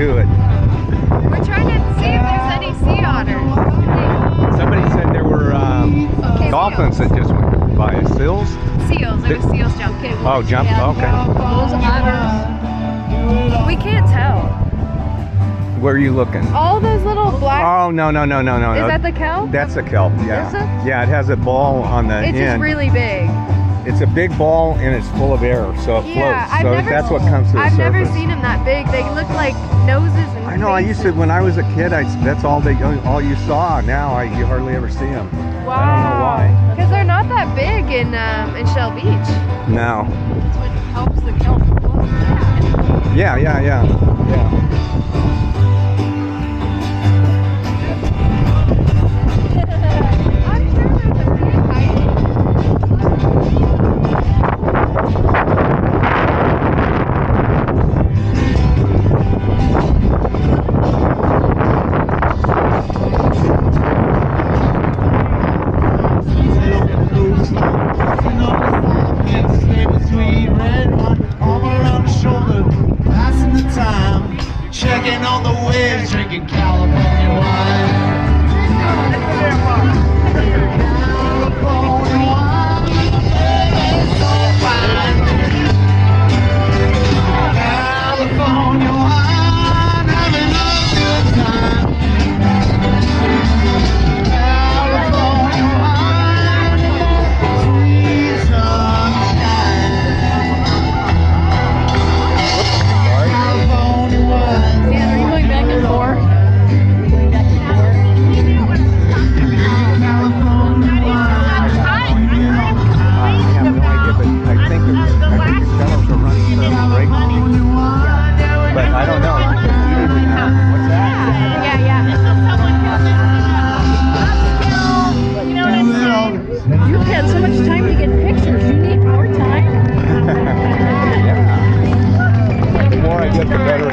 to it. We're trying to see if there's any sea otters. Somebody said there were um, Okay, dolphins that just went by. Seals? Seals. There were seals jumping. Oh, jump. Okay. Those otters. We can't tell. Where are you looking? All those little black. Oh no no no no no. is that the kelp? That's a kelp. Yeah. Is? Yeah, it has a ball on the it's just end. really big. It's a big ball and it's full of air, so it Yeah, floats. I've so never. that's what comes to the I've surface. never seen them that big. They look like noses and. I know. I used to when I was a kid. I that's all they all you saw. Now I you hardly ever see them. Wow. I don't know why. Because they're not that big in um, in Shell Beach. No. That's what helps the kelp float. Yeah yeah yeah yeah. Drinking California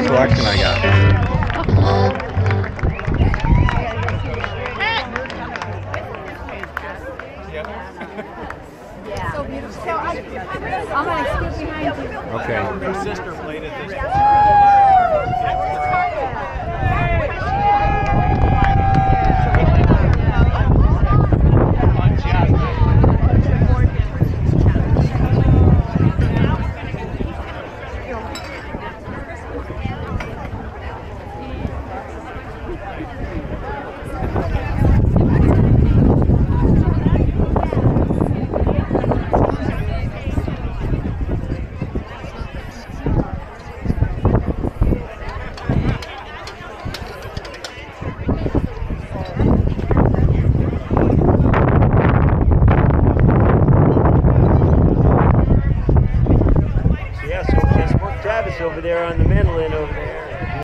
the better selection I got. I'm gonna skip behind you. Okay. Yeah, so that's Travis over there on the mandolin over there.